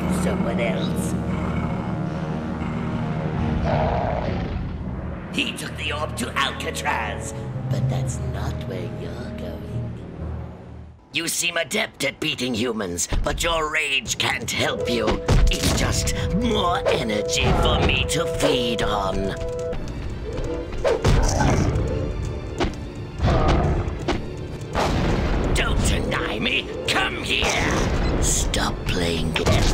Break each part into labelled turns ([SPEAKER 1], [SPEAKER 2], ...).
[SPEAKER 1] hurting someone else. He took the orb to Alcatraz, but that's not where you're going. You seem adept at beating humans, but your rage can't help you. It's just more energy for me to feed on. Don't deny me! Come here! Stop playing dead.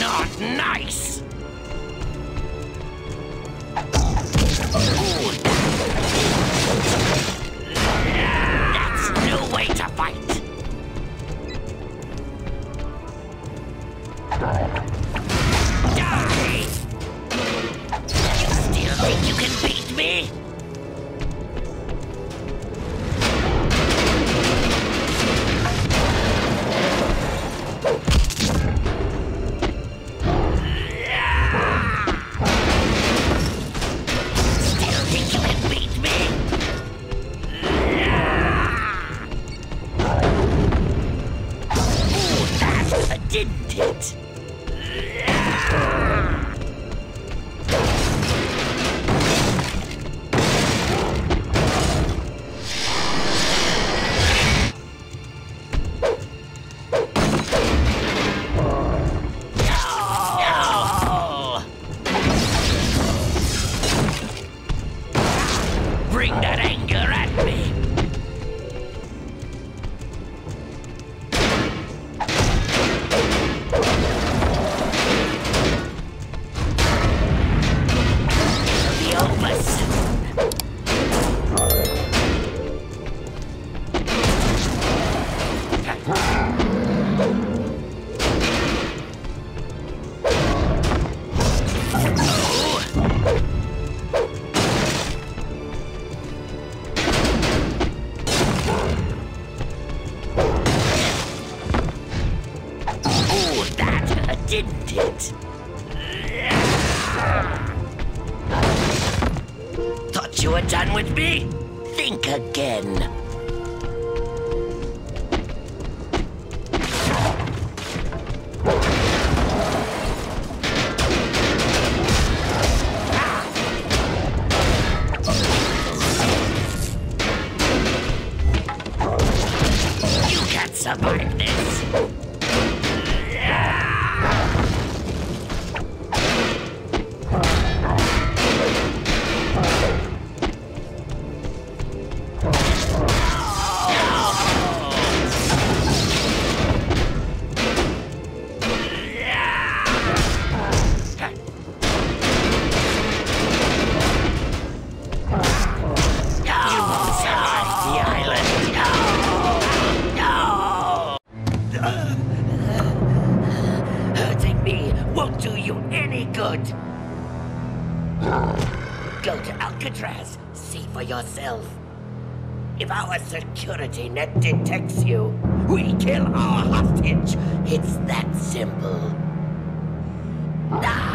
[SPEAKER 1] Not nice. That's no way to fight. Die! You still think you can beat me? Didn't it? Thought you were done with me? Think again. Survive this. Good. Go to Alcatraz, see for yourself. If our security net detects you, we kill our hostage. It's that simple. Ah!